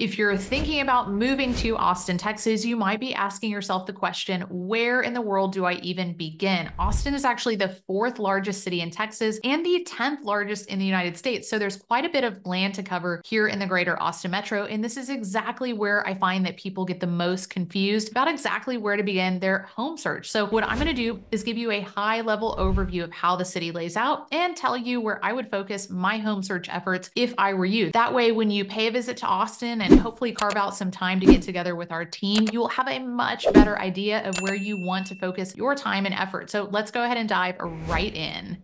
If you're thinking about moving to Austin, Texas, you might be asking yourself the question where in the world do I even begin? Austin is actually the fourth largest city in Texas and the 10th largest in the United States. So there's quite a bit of land to cover here in the greater Austin metro. And this is exactly where I find that people get the most confused about exactly where to begin their home search. So, what I'm going to do is give you a high level overview of how the city lays out and tell you where I would focus my home search efforts if I were you. That way, when you pay a visit to Austin and and hopefully carve out some time to get together with our team, you will have a much better idea of where you want to focus your time and effort. So let's go ahead and dive right in.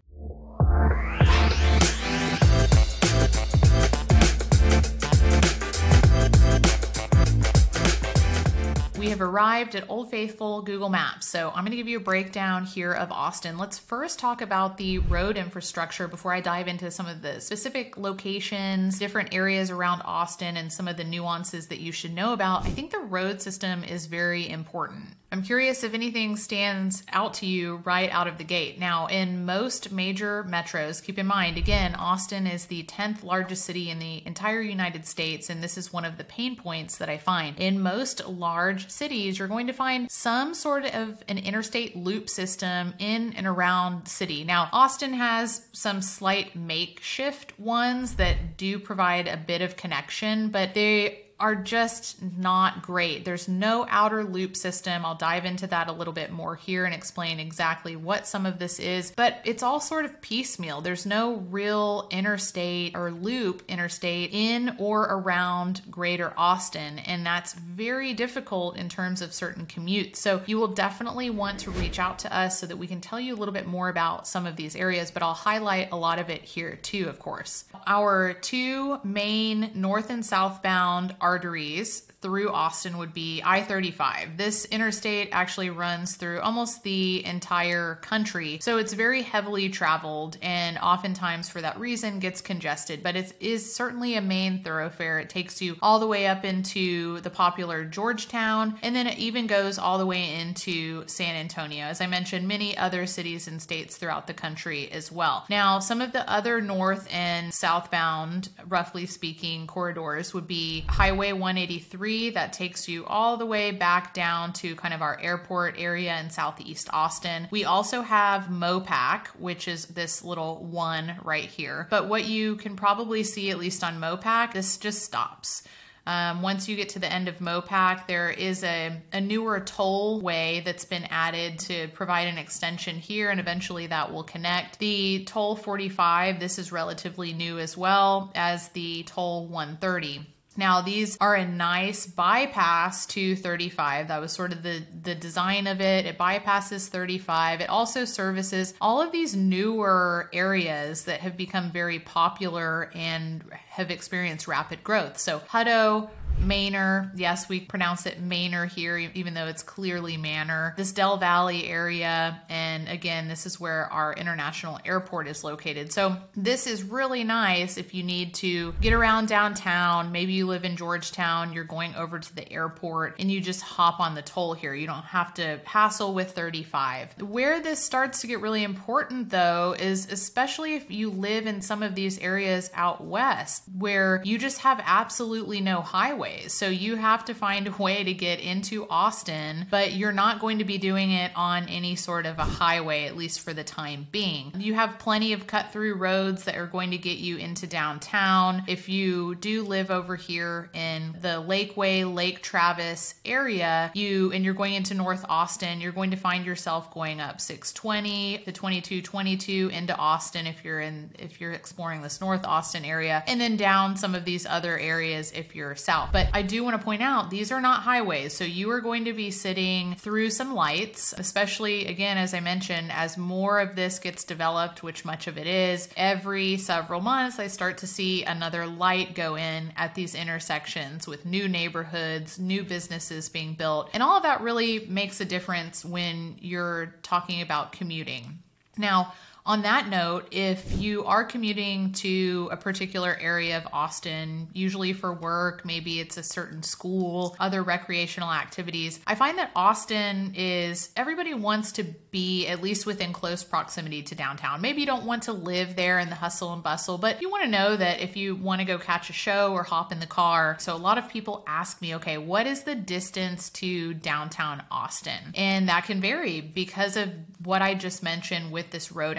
Have arrived at Old Faithful Google Maps. So I'm going to give you a breakdown here of Austin. Let's first talk about the road infrastructure before I dive into some of the specific locations, different areas around Austin, and some of the nuances that you should know about. I think the road system is very important. I'm curious if anything stands out to you right out of the gate. Now, in most major metros, keep in mind, again, Austin is the 10th largest city in the entire United States, and this is one of the pain points that I find. In most large cities, you're going to find some sort of an interstate loop system in and around the city. Now, Austin has some slight makeshift ones that do provide a bit of connection, but they are just not great. There's no outer loop system. I'll dive into that a little bit more here and explain exactly what some of this is, but it's all sort of piecemeal. There's no real interstate or loop interstate in or around greater Austin, and that's very difficult in terms of certain commutes. So you will definitely want to reach out to us so that we can tell you a little bit more about some of these areas, but I'll highlight a lot of it here too, of course. Our two main north and southbound arteries through Austin would be I 35. This interstate actually runs through almost the entire country, so it's very heavily traveled and oftentimes for that reason gets congested, but it is certainly a main thoroughfare. It takes you all the way up into the popular Georgetown and then it even goes all the way into San Antonio. As I mentioned, many other cities and states throughout the country as well. Now, some of the other north and southbound, roughly speaking, corridors would be Highway 183 3 that takes you all the way back down to kind of our airport area in southeast Austin. We also have Mopac, which is this little one right here. But what you can probably see, at least on Mopac, this just stops. Um, once you get to the end of Mopac, there is a, a newer toll way that's been added to provide an extension here, and eventually that will connect. The toll 45, this is relatively new as well as the toll 130. Now, these are a nice bypass to 35. That was sort of the, the design of it. It bypasses 35. It also services all of these newer areas that have become very popular and have experienced rapid growth. So, Hutto, Manor. Yes, we pronounce it Manor here, even though it's clearly Manor. This Del Valle area. And again, this is where our international airport is located. So this is really nice if you need to get around downtown. Maybe you live in Georgetown, you're going over to the airport and you just hop on the toll here. You don't have to hassle with 35. Where this starts to get really important though is especially if you live in some of these areas out west where you just have absolutely no highway So you have to find a way to get into Austin, but you're not going to be doing it on any sort of a highway, at least for the time being. You have plenty of cut through roads that are going to get you into downtown. If you do live over here in the Lakeway, Lake Travis area, you and you're going into North Austin, you're going to find yourself going up 620 to 2222 into Austin if you're in if you're exploring this North Austin area, and then down some of these other areas if you're south. But I do want to point out these are not highways. So you are going to be sitting through some lights, especially again, as I mentioned, as more of this gets developed, which much of it is, every several months, I start to see another light go in at these intersections with new neighborhoods, new businesses being built. And all of that really makes a difference when you're talking about commuting. Now, on that note, if you are commuting to a particular area of Austin, usually for work, maybe it's a certain school, other recreational activities, I find that Austin is everybody wants to be at least within close proximity to downtown. Maybe you don't want to live there in the hustle and bustle, but you want to know that if you want to go catch a show or hop in the car. So a lot of people ask me, okay, what is the distance to downtown Austin? And that can vary because of what I just mentioned with this road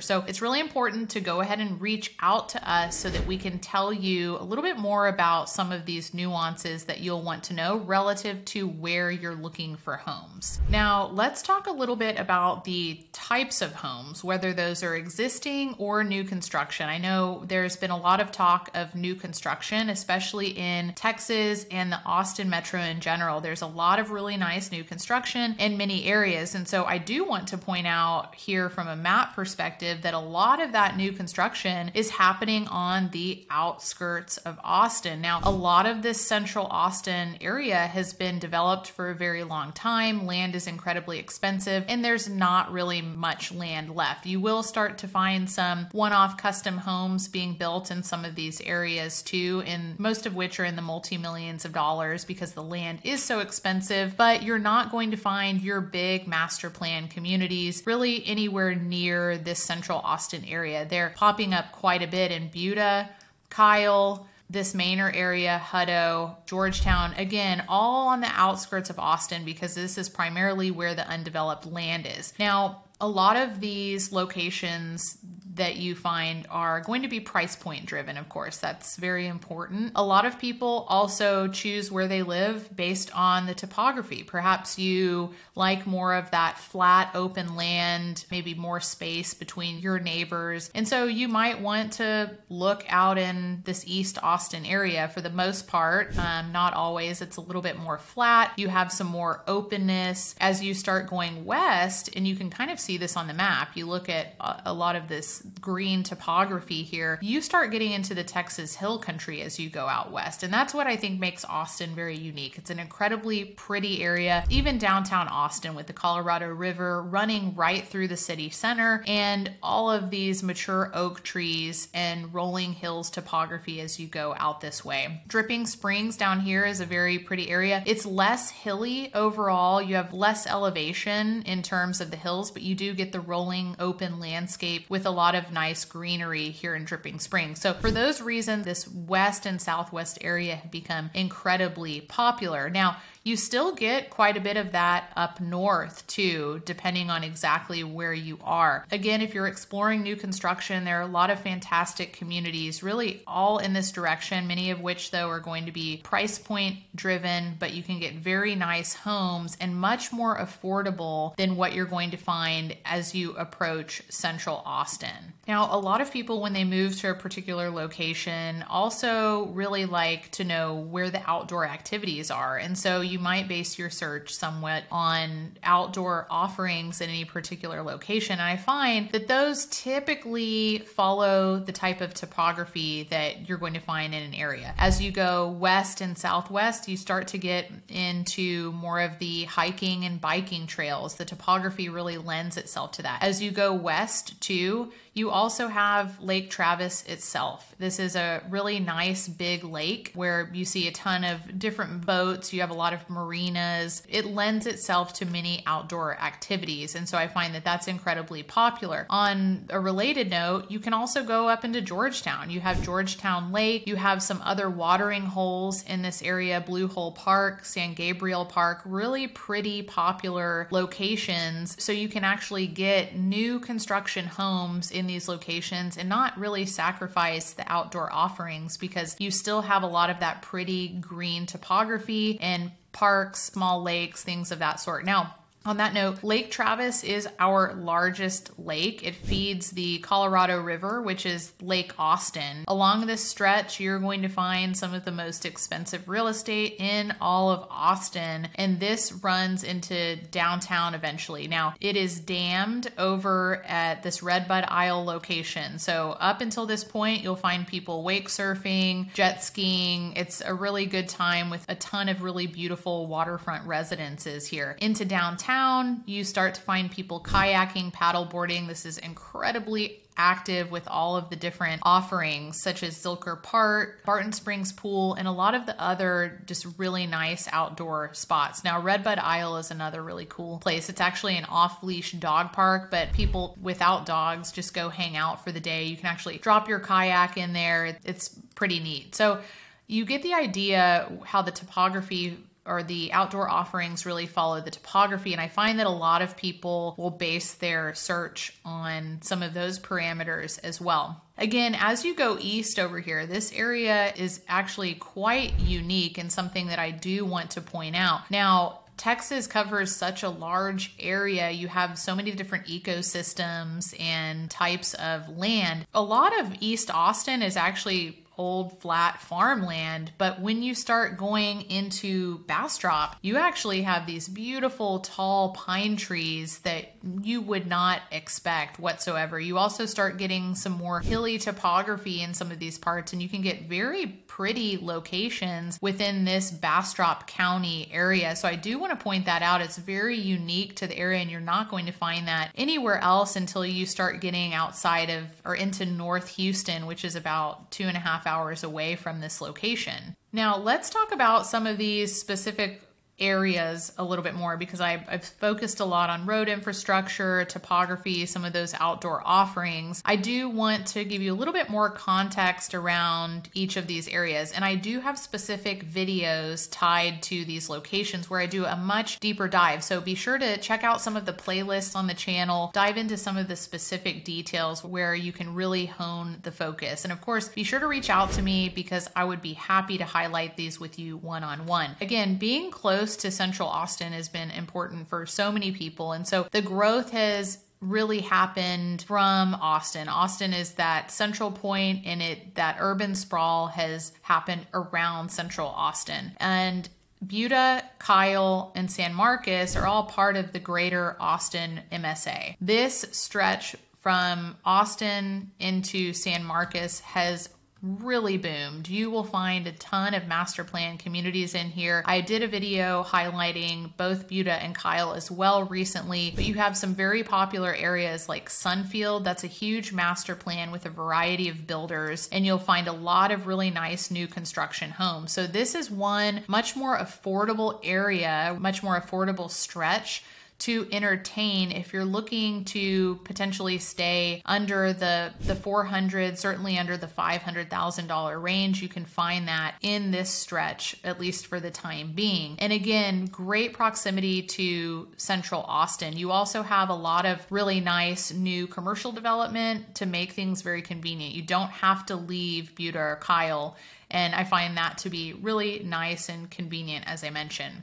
So it's really important to go ahead and reach out to us so that we can tell you a little bit more about some of these nuances that you'll want to know relative to where you're looking for homes. Now, let's talk a little bit about the types of homes, whether those are existing or new construction. I know there's been a lot of talk of new construction, especially in Texas and the Austin metro in general. There's a lot of really nice new construction in many areas. And so I do want to point out here from a map perspective that a lot of that new construction is happening on the outskirts of Austin. Now, a lot of this central Austin area has been developed for a very long time. Land is incredibly expensive, and there's not really much land left. You will start to find some one off custom homes being built in some of these areas too, and most of which are in the multi millions of dollars because the land is so expensive. But you're not going to find your big master plan communities really anywhere near this central Austin area. They're popping up quite a bit in Buda, Kyle, this Manor area, Hutto, Georgetown, again, all on the outskirts of Austin because this is primarily where the undeveloped land is. Now, a lot of these locations that you find are going to be price point driven, of course. That's very important. A lot of people also choose where they live based on the topography. Perhaps you like more of that flat, open land, maybe more space between your neighbors. And so you might want to look out in this East Austin area for the most part. Um, not always, it's a little bit more flat. You have some more openness as you start going west, and you can kind of see this on the map. You look at a lot of this green topography here, you start getting into the Texas hill country as you go out west. And that's what I think makes Austin very unique. It's an incredibly pretty area, even downtown Austin with the Colorado River running right through the city center and all of these mature oak trees and rolling hills topography as you go out this way. Dripping Springs down here is a very pretty area. It's less hilly overall. You have less elevation in terms of the hills, but you do get the rolling open landscape with a lot lot of nice greenery here in Dripping Springs. So for those reasons, this west and southwest area have become incredibly popular. Now, you still get quite a bit of that up north too, depending on exactly where you are. Again, if you're exploring new construction, there are a lot of fantastic communities, really all in this direction, many of which, though, are going to be price point driven, but you can get very nice homes and much more affordable than what you're going to find as you approach central Austin. Now, a lot of people, when they move to a particular location, also really like to know where the outdoor activities are. And so you might base your search somewhat on outdoor offerings in any particular location. And I find that those typically follow the type of topography that you're going to find in an area. As you go west and southwest, you start to get into more of the hiking and biking trails. The topography really lends itself to that. As you go west, too, you also have Lake Travis itself. This is a really nice big lake where you see a ton of different boats. You have a lot of marinas. It lends itself to many outdoor activities. And so I find that that's incredibly popular. On a related note, you can also go up into Georgetown. You have Georgetown Lake. You have some other watering holes in this area Blue Hole Park, San Gabriel Park, really pretty popular locations. So you can actually get new construction homes in these locations and not really sacrifice the outdoor offerings because you still have a lot of that pretty green topography and parks, small lakes, things of that sort. Now, on that note, Lake Travis is our largest lake. It feeds the Colorado River, which is Lake Austin. Along this stretch, you're going to find some of the most expensive real estate in all of Austin, and this runs into downtown eventually. Now, it is dammed over at this Redbud Isle location. So, up until this point, you'll find people wake surfing, jet skiing. It's a really good time with a ton of really beautiful waterfront residences here. Into downtown, downtown, you start to find people kayaking, paddleboarding. This is incredibly active with all of the different offerings such as Zilker Park, Barton Springs Pool, and a lot of the other just really nice outdoor spots. Now, Redbud Isle is another really cool place. It's actually an off leash dog park, but people without dogs just go hang out for the day. You can actually drop your kayak in there. It's pretty neat. So, you get the idea how the topography or the outdoor offerings really follow the topography. And I find that a lot of people will base their search on some of those parameters as well. Again, as you go east over here, this area is actually quite unique and something that I do want to point out. Now, Texas covers such a large area. You have so many different ecosystems and types of land. A lot of East Austin is actually old flat farmland. But when you start going into Bastrop, you actually have these beautiful tall pine trees that you would not expect whatsoever. You also start getting some more hilly topography in some of these parts, and you can get very pretty locations within this Bastrop County area. So I do want to point that out. It's very unique to the area, and you're not going to find that anywhere else until you start getting outside of or into North Houston, which is about two and a half hours away from this location. Now, let's talk about some of these specific areas a little bit more because I've, I've, focused a lot on road infrastructure, topography, some of those outdoor offerings. I do want to give you a little bit more context around each of these areas. And I do have specific videos tied to these locations where I do a much deeper dive. So be sure to check out some of the playlists on the channel, dive into some of the specific details where you can really hone the focus. And of course, be sure to reach out to me because I would be happy to highlight these with you one on one. Again, being close close to central Austin has been important for so many people. And so the growth has really happened from Austin. Austin is that central point and it that urban sprawl has happened around central Austin. And Buda, Kyle, and San Marcos are all part of the greater Austin MSA. This stretch from Austin into San Marcos has really boomed. You will find a ton of master plan communities in here. I did a video highlighting both Buda and Kyle as well recently, but you have some very popular areas like Sunfield. That's a huge master plan with a variety of builders, and you'll find a lot of really nice new construction homes. So this is one much more affordable area, much more affordable stretch to entertain if you're looking to potentially stay under the the 400 certainly under the $500,000 range you can find that in this stretch at least for the time being. And again great proximity to central Austin. You also have a lot of really nice new commercial development to make things very convenient. You don't have to leave Buda or Kyle and I find that to be really nice and convenient as I mentioned.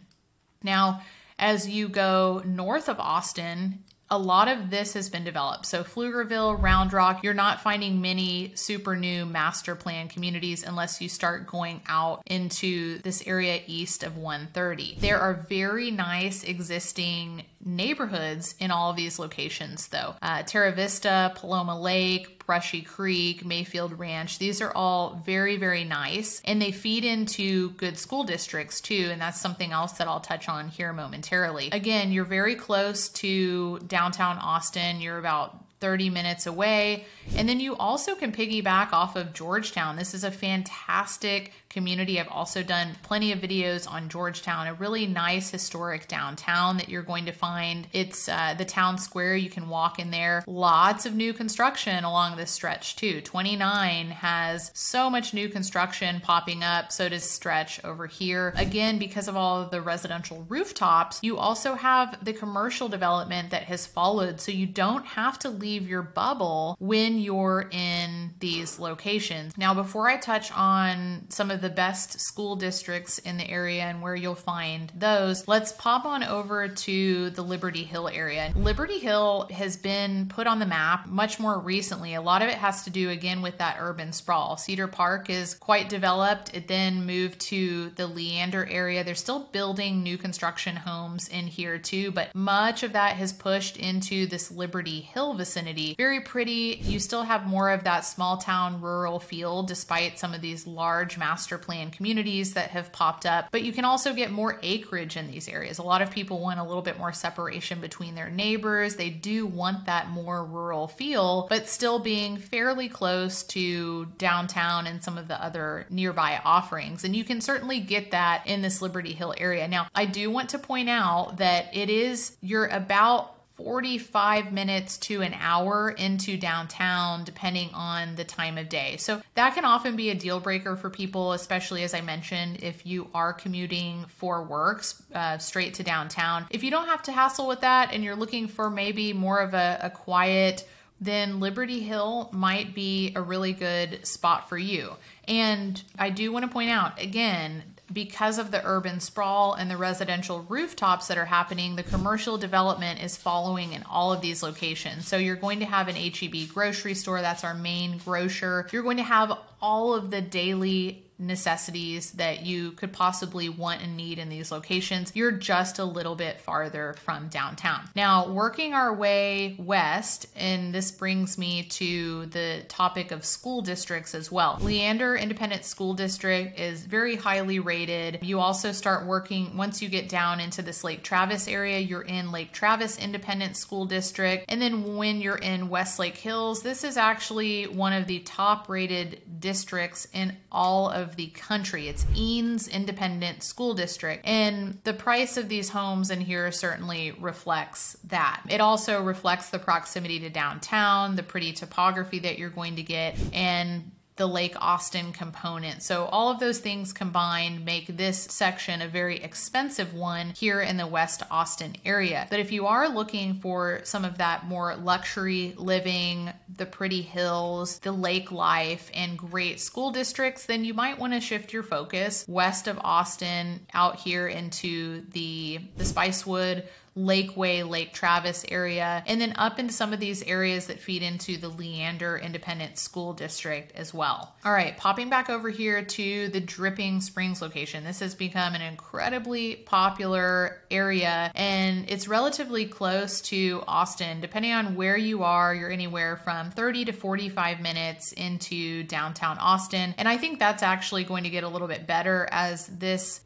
Now as you go north of Austin, a lot of this has been developed. So Pflugerville, Round Rock, you're not finding many super new master plan communities unless you start going out into this area east of 130. There are very nice existing neighborhoods in all of these locations though. Uh, Teravista, Paloma Lake, Brushy Creek, Mayfield Ranch. These are all very, very nice and they feed into good school districts too. And that's something else that I'll touch on here momentarily. Again, you're very close to downtown Austin. You're about 30 minutes away. And then you also can piggyback off of Georgetown. This is a fantastic community. I've also done plenty of videos on Georgetown, a really nice historic downtown that you're going to find. It's uh, the town square. You can walk in there. Lots of new construction along this stretch, too. 29 has so much new construction popping up. So does Stretch over here. Again, because of all of the residential rooftops, you also have the commercial development that has followed. So you don't have to leave your bubble when you're in these locations. Now, before I touch on some of the best school districts in the area and where you'll find those, let's pop on over to the Liberty Hill area. Liberty Hill has been put on the map much more recently. A lot of it has to do again with that urban sprawl. Cedar Park is quite developed. It then moved to the Leander area. They're still building new construction homes in here too, but much of that has pushed into this Liberty Hill vicinity vicinity. Very pretty. You still have more of that small town rural feel despite some of these large master plan communities that have popped up. But you can also get more acreage in these areas. A lot of people want a little bit more separation between their neighbors. They do want that more rural feel, but still being fairly close to downtown and some of the other nearby offerings. And you can certainly get that in this Liberty Hill area. Now, I do want to point out that it is, you're about 45 minutes to an hour into downtown, depending on the time of day. So that can often be a deal breaker for people, especially as I mentioned, if you are commuting for work uh, straight to downtown. If you don't have to hassle with that and you're looking for maybe more of a, a quiet, then Liberty Hill might be a really good spot for you. And I do want to point out again, because of the urban sprawl and the residential rooftops that are happening, the commercial development is following in all of these locations. So you're going to have an HEB grocery store, that's our main grocer. You're going to have all of the daily necessities that you could possibly want and need in these locations. You're just a little bit farther from downtown. Now, working our way west, and this brings me to the topic of school districts as well. Leander Independent School District is very highly rated. You also start working, once you get down into this Lake Travis area, you're in Lake Travis Independent School District. And then when you're in Westlake Hills, this is actually one of the top rated districts in all of the country. It's Eanes Independent School District. And the price of these homes in here certainly reflects that. It also reflects the proximity to downtown, the pretty topography that you're going to get, and the Lake Austin component. So all of those things combined make this section a very expensive one here in the West Austin area. But if you are looking for some of that more luxury living, the pretty hills, the lake life, and great school districts, then you might want to shift your focus west of Austin out here into the, the Spicewood Lakeway, Lake Travis area, and then up into some of these areas that feed into the Leander Independent School District as well. All right, popping back over here to the Dripping Springs location. This has become an incredibly popular area and it's relatively close to Austin. Depending on where you are, you're anywhere from 30 to 45 minutes into downtown Austin. And I think that's actually going to get a little bit better as this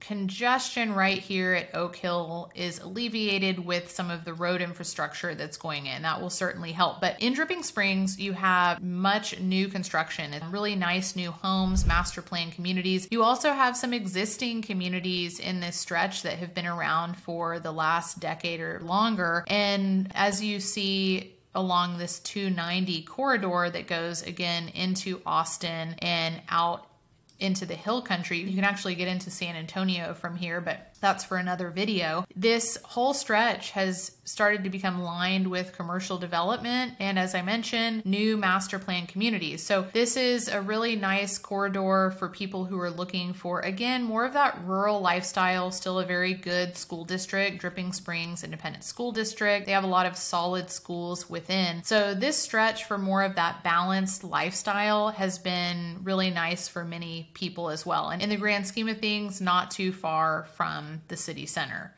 congestion right here at Oak Hill is alleviated with some of the road infrastructure that's going in. That will certainly help. But in Dripping Springs, you have much new construction and really nice new homes, master plan communities. You also have some existing communities in this stretch that have been around for the last decade or longer. And as you see, along this 290 corridor that goes again into Austin and out into the hill country. You can actually get into San Antonio from here, but that's for another video. This whole stretch has started to become lined with commercial development and as I mentioned, new master plan communities. So this is a really nice corridor for people who are looking for again more of that rural lifestyle, still a very good school district, Dripping Springs Independent School District. They have a lot of solid schools within. So this stretch for more of that balanced lifestyle has been really nice for many people as well. And in the grand scheme of things, not too far from the city center.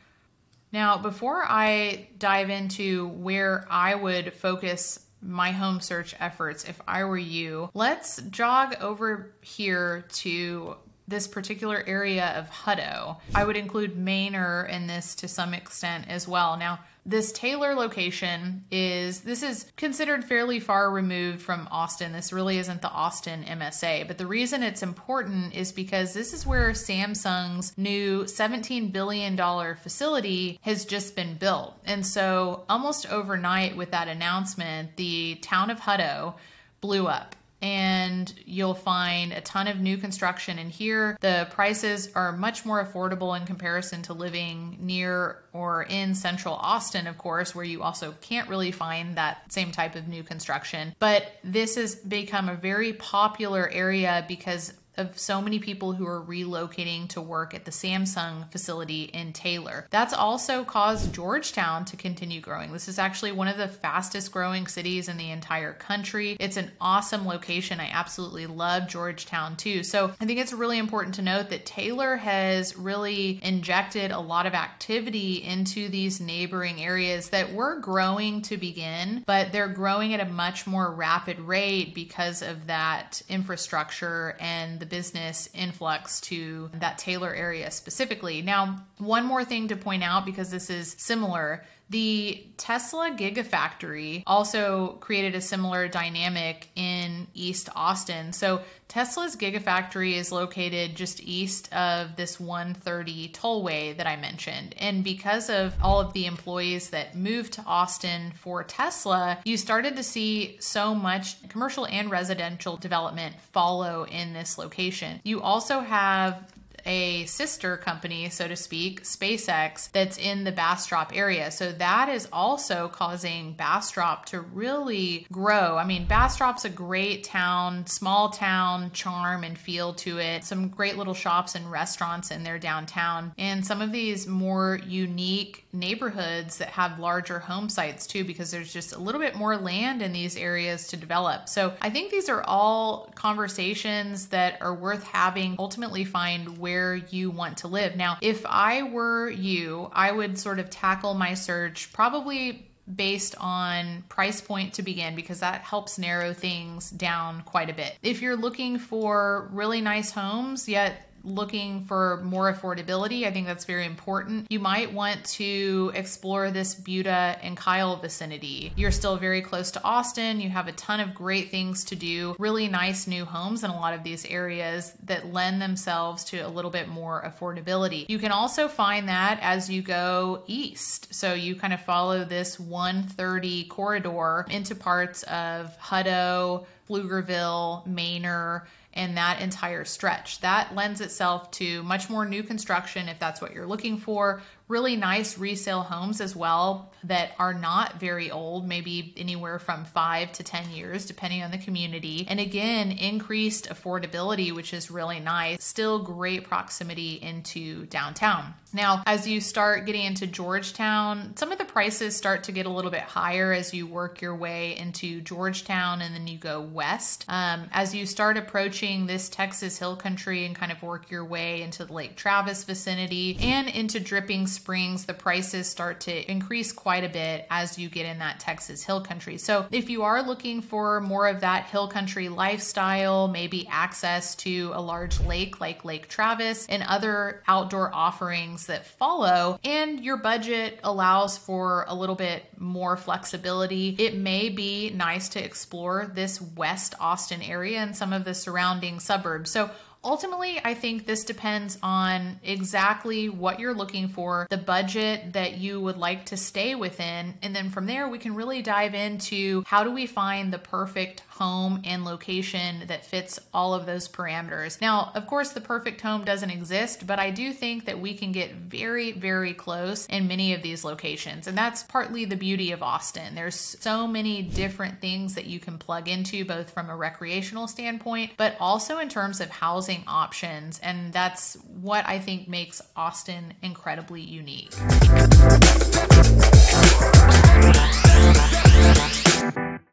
Now, before I dive into where I would focus my home search efforts if I were you, let's jog over here to this particular area of Hutto. I would include Manor in this to some extent as well. Now, this Taylor location is this is considered fairly far removed from Austin. This really isn't the Austin MSA, but the reason it's important is because this is where Samsung's new $17 billion facility has just been built. And so almost overnight with that announcement, the town of Hutto blew up and you'll find a ton of new construction in here. The prices are much more affordable in comparison to living near or in central Austin, of course, where you also can't really find that same type of new construction. But this has become a very popular area because of so many people who are relocating to work at the Samsung facility in Taylor. That's also caused Georgetown to continue growing. This is actually one of the fastest growing cities in the entire country. It's an awesome location. I absolutely love Georgetown too. So I think it's really important to note that Taylor has really injected a lot of activity into these neighboring areas that were growing to begin, but they're growing at a much more rapid rate because of that infrastructure and the business influx to that Taylor area specifically. Now, one more thing to point out because this is similar the Tesla Gigafactory also created a similar dynamic in East Austin. So, Tesla's Gigafactory is located just east of this 130 tollway that I mentioned. And because of all of the employees that moved to Austin for Tesla, you started to see so much commercial and residential development follow in this location. You also have a sister company, so to speak, SpaceX, that's in the Bastrop area. So that is also causing Bastrop to really grow. I mean, Bastrop's a great town, small town charm and feel to it. Some great little shops and restaurants in their downtown. And some of these more unique neighborhoods that have larger home sites too, because there's just a little bit more land in these areas to develop. So I think these are all conversations that are worth having. Ultimately, find where where you want to live. Now, if I were you, I would sort of tackle my search probably based on price point to begin because that helps narrow things down quite a bit. If you're looking for really nice homes, yet looking for more affordability, I think that's very important. You might want to explore this Buda and Kyle vicinity. You're still very close to Austin. You have a ton of great things to do, really nice new homes in a lot of these areas that lend themselves to a little bit more affordability. You can also find that as you go east. So you kind of follow this 130 corridor into parts of Hutto, Pflugerville, Manor, and that entire stretch. That lends itself to much more new construction if that's what you're looking for, really nice resale homes as well that are not very old, maybe anywhere from five to 10 years, depending on the community. And again, increased affordability, which is really nice. Still great proximity into downtown. Now, as you start getting into Georgetown, some of the prices start to get a little bit higher as you work your way into Georgetown and then you go west. Um, as you start approaching this Texas Hill Country and kind of work your way into the Lake Travis vicinity and into Dripping Springs, the prices start to increase quite a bit as you get in that Texas hill country. So if you are looking for more of that hill country lifestyle, maybe access to a large lake like Lake Travis and other outdoor offerings that follow, and your budget allows for a little bit more flexibility, it may be nice to explore this West Austin area and some of the surrounding suburbs. So Ultimately, I think this depends on exactly what you're looking for, the budget that you would like to stay within, and then from there, we can really dive into how do we find the perfect home and location that fits all of those parameters. Now, of course, the perfect home doesn't exist, but I do think that we can get very, very close in many of these locations. And that's partly the beauty of Austin. There's so many different things that you can plug into, both from a recreational standpoint, but also in terms of housing options. And that's what I think makes Austin incredibly unique.